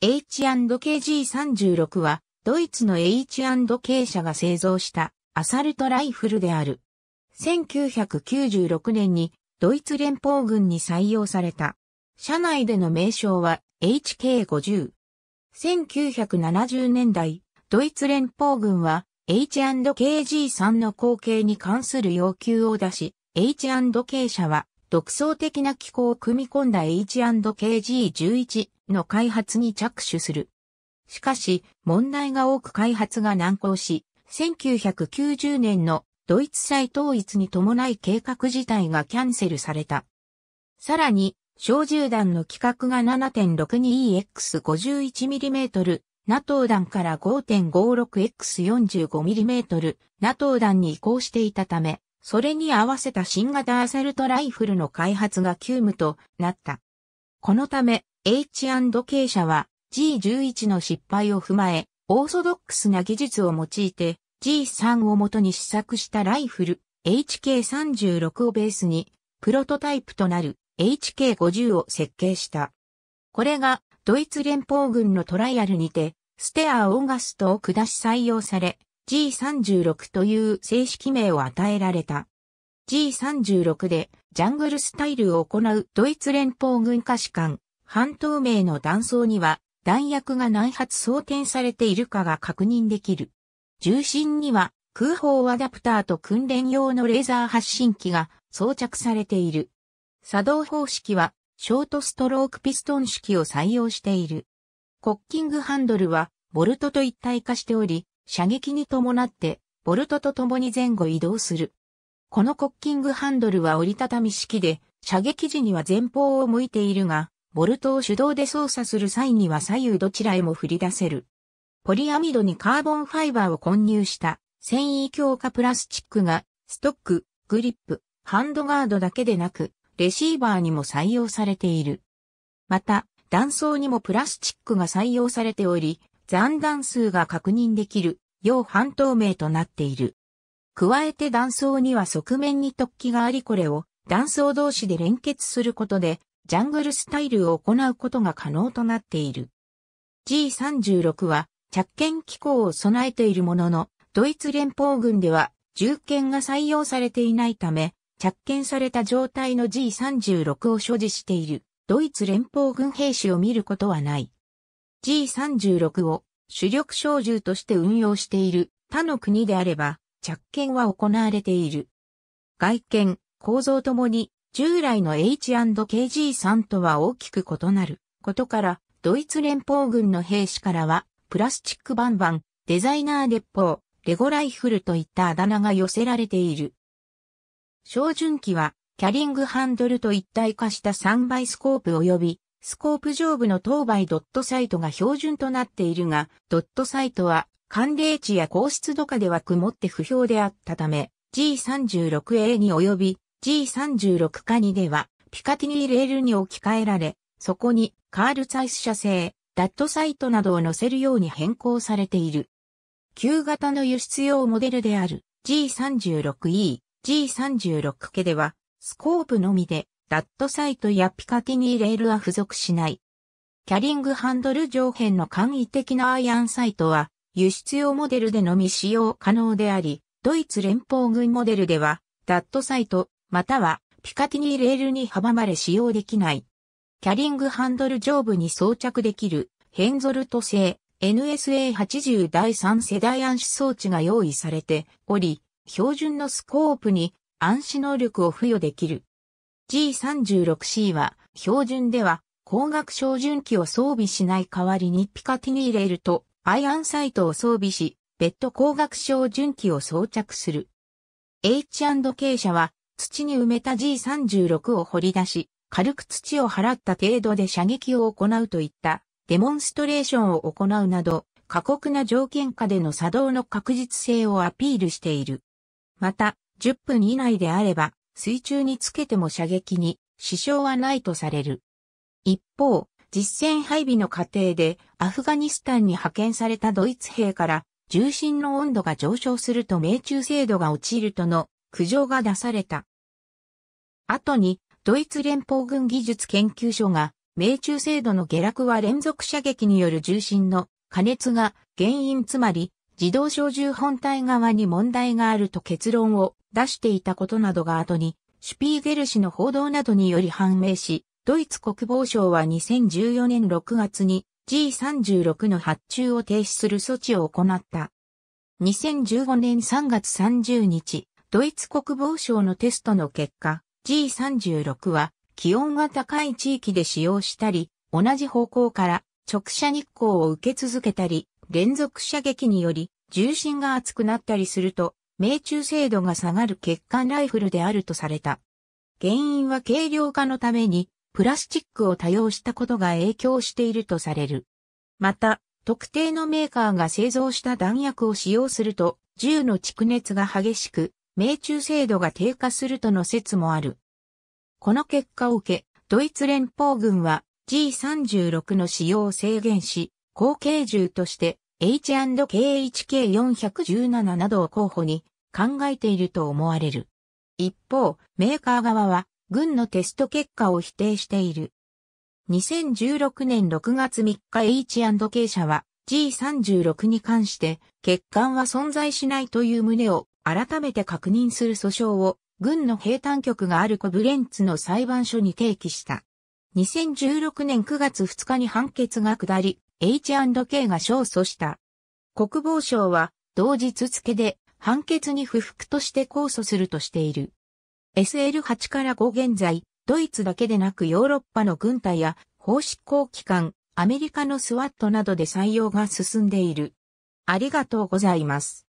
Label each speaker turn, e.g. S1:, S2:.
S1: H&KG36 は、ドイツの H&K 社が製造したアサルトライフルである。1996年にドイツ連邦軍に採用された。社内での名称は HK50。1970年代、ドイツ連邦軍は H&KG3 の後継に関する要求を出し、H&K 社は独創的な機構を組み込んだ H&KG11 の開発に着手する。しかし、問題が多く開発が難航し、1990年のドイツ再統一に伴い計画自体がキャンセルされた。さらに、小銃弾の規格が 7.62EX51mm、NATO 弾から 5.56X45mm、NATO 弾に移行していたため、それに合わせた新型アサルトライフルの開発が急務となった。このため、H&K 社は G11 の失敗を踏まえ、オーソドックスな技術を用いて G3 を元に試作したライフル HK36 をベースにプロトタイプとなる HK50 を設計した。これがドイツ連邦軍のトライアルにてステアーオーガストを下し採用され G36 という正式名を与えられた。G36 でジャングルスタイルを行うドイツ連邦軍下士官半透明の弾倉には弾薬が何発装填されているかが確認できる。重心には空砲アダプターと訓練用のレーザー発信機が装着されている。作動方式はショートストロークピストン式を採用している。コッキングハンドルはボルトと一体化しており、射撃に伴ってボルトと共に前後移動する。このコッキングハンドルは折りたたみ式で、射撃時には前方を向いているが、ボルトを手動で操作する際には左右どちらへも振り出せる。ポリアミドにカーボンファイバーを混入した繊維強化プラスチックがストック、グリップ、ハンドガードだけでなくレシーバーにも採用されている。また、断層にもプラスチックが採用されており、残弾数が確認できる、よう半透明となっている。加えて断層には側面に突起がありこれを断層同士で連結することで、ジャングルスタイルを行うことが可能となっている。G36 は着艦機構を備えているものの、ドイツ連邦軍では銃剣が採用されていないため、着艦された状態の G36 を所持しているドイツ連邦軍兵士を見ることはない。G36 を主力小銃として運用している他の国であれば着艦は行われている。外見、構造ともに従来の H&KG3 とは大きく異なることからドイツ連邦軍の兵士からはプラスチックバンバン、デザイナー鉄砲、レゴライフルといったあだ名が寄せられている。小順機は、キャリングハンドルと一体化した3倍スコープ及び、スコープ上部の当倍ドットサイトが標準となっているが、ドットサイトは、寒冷地や高湿度下では曇って不評であったため、G36A に及び G36 カニでは、ピカティニーレールに置き換えられ、そこにカールツァイス社製、ダットサイトなどを載せるように変更されている。旧型の輸出用モデルである G36E、G36 系では、スコープのみで、ダットサイトやピカティニーレールは付属しない。キャリングハンドル上辺の簡易的なアイアンサイトは、輸出用モデルでのみ使用可能であり、ドイツ連邦軍モデルでは、ダットサイト、またはピカティニーレールに阻まれ使用できない。キャリングハンドル上部に装着できるヘンゾルト製 NSA80 第3世代暗視装置が用意されており、標準のスコープに暗視能力を付与できる。G36C は標準では光学照準器を装備しない代わりにピカティニーレールとアイアンサイトを装備し、別途光学照準器を装着する。H&K 社は土に埋めた G36 を掘り出し、軽く土を払った程度で射撃を行うといったデモンストレーションを行うなど、過酷な条件下での作動の確実性をアピールしている。また、10分以内であれば、水中につけても射撃に支障はないとされる。一方、実戦配備の過程でアフガニスタンに派遣されたドイツ兵から重心の温度が上昇すると命中精度が落ちるとの苦情が出された。後にドイツ連邦軍技術研究所が命中精度の下落は連続射撃による重心の加熱が原因つまり自動小銃本体側に問題があると結論を出していたことなどが後にシュピーゲル氏の報道などにより判明し、ドイツ国防省は2014年6月に G36 の発注を停止する措置を行った。2015年3月30日、ドイツ国防省のテストの結果、G36 は気温が高い地域で使用したり、同じ方向から直射日光を受け続けたり、連続射撃により重心が熱くなったりすると、命中精度が下がる血管ライフルであるとされた。原因は軽量化のためにプラスチックを多用したことが影響しているとされる。また、特定のメーカーが製造した弾薬を使用すると、銃の蓄熱が激しく、命中精度が低下するとの説もある。この結果を受け、ドイツ連邦軍は G36 の使用を制限し、後継銃として H&KHK417 などを候補に考えていると思われる。一方、メーカー側は軍のテスト結果を否定している。2016年6月3日 H&K 社は G36 に関して欠陥は存在しないという旨を改めて確認する訴訟を軍の兵隊局があるコブレンツの裁判所に提起した。2016年9月2日に判決が下り、H&K が勝訴した。国防省は同日付で判決に不服として控訴するとしている。SL8 から5現在、ドイツだけでなくヨーロッパの軍隊や法執行機関、アメリカのスワットなどで採用が進んでいる。ありがとうございます。